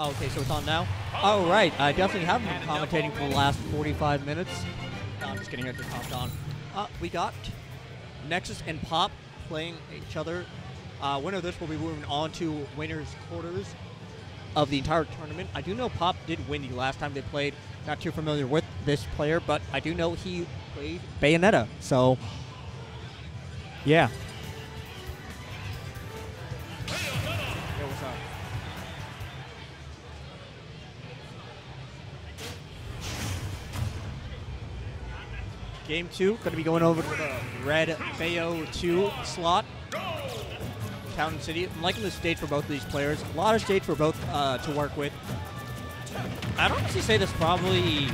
Okay, so it's on now? All right, I definitely have been commentating for the last 45 minutes. No, I'm just kidding, I just hopped on. Uh, we got Nexus and Pawp playing each other. Uh, winner of this will be moving on to winners quarters of the entire tournament. I do know Pawp did win the last time they played. Not too familiar with this player, but I do know he played Bayonetta. So, yeah. Game two, going to be going over to the red Bayo 2 slot. Town and City. I'm liking the stage for both of these players. A lot of stage for both uh, to work with. I'd honestly say this probably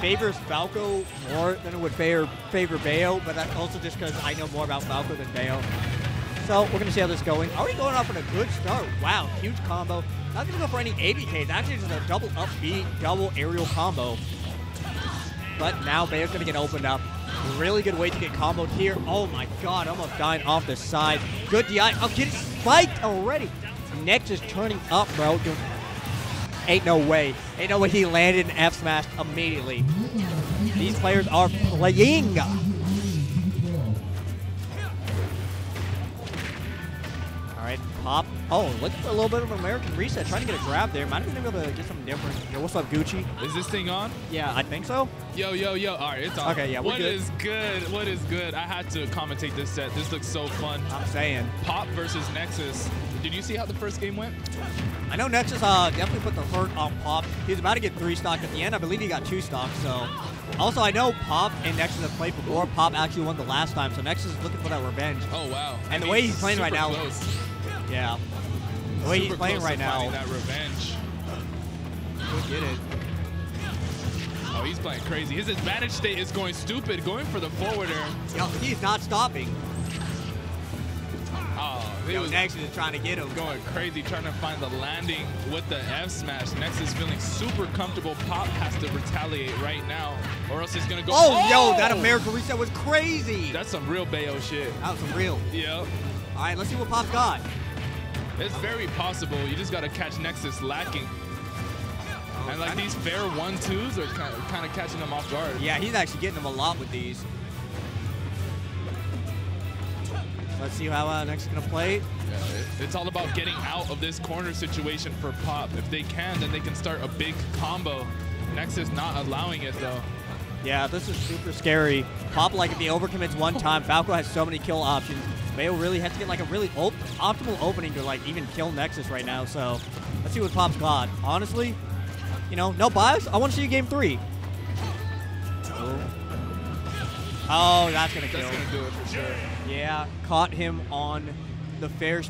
favors Falco more than it would favor, favor Bayo, but that's also just because I know more about Falco than Bayo. So we're going to see how this is going. Already going off on a good start. Wow, huge combo. Not going to go for any ABKs. Actually, just a double up double aerial combo. But now Bayo's going to get opened up. Really good way to get comboed here. Oh my god, almost dying off the side. Good DI. Oh, getting spiked already. Nexus turning up, bro. Ain't no way. Ain't no way he landed an F smash immediately. These players are playing. Pawp. Oh, looking for a little bit of American reset. Trying to get a grab there. Might have been able to get something different. Yo, what's up, Gucci? Is this thing on? Yeah, I think so. Yo, yo, yo. All right, it's on. Okay, yeah, we're What good. is good? What is good? I had to commentate this set. This looks so fun. I'm saying. Pawp versus Nexus. Did you see how the first game went? I know Nexus uh, definitely put the hurt on Pawp. He was about to get three stock at the end. I believe he got two stocks. So, also I know Pawp and Nexus have played before. Pawp actually won the last time, so Nexus is looking for that revenge. Oh wow. And the I way he's playing right now- Close. Yeah. The way he's playing right now, That revenge. could get it. Oh, he's playing crazy. His advantage state is going stupid, going for the forwarder. Yo, he's not stopping. Oh, he Yo, was Nexus is trying to get him. going crazy, trying to find the landing with the F smash. Nexus is feeling super comfortable. Pawp has to retaliate right now, or else he's gonna go. Oh, yo, oh! that American reset was crazy. That's some real Bayo shit. that was some real. Yep. All right, let's see what Pawp's got. It's very possible. You just gotta catch Nexus lacking. And like these fair one twos are kind of, catching them off guard. Yeah, he's actually getting them a lot with these. Let's see how uh, Nexus is gonna play. Yeah, it- it's all about getting out of this corner situation for Pawp. If they can, then they can start a big combo. Nexus not allowing it though. Yeah, this is super scary. Pawp, like, if he overcommits one time, Falco has so many kill options. Bayo really has to get, like, a really op optimal opening to, like, even kill Nexus right now. So, let's see what Pawp's got. Honestly, you know, no bias. I want to see you game three. Oh, oh that's going to kill. That's gonna do it for sure. Yeah, caught him on the fair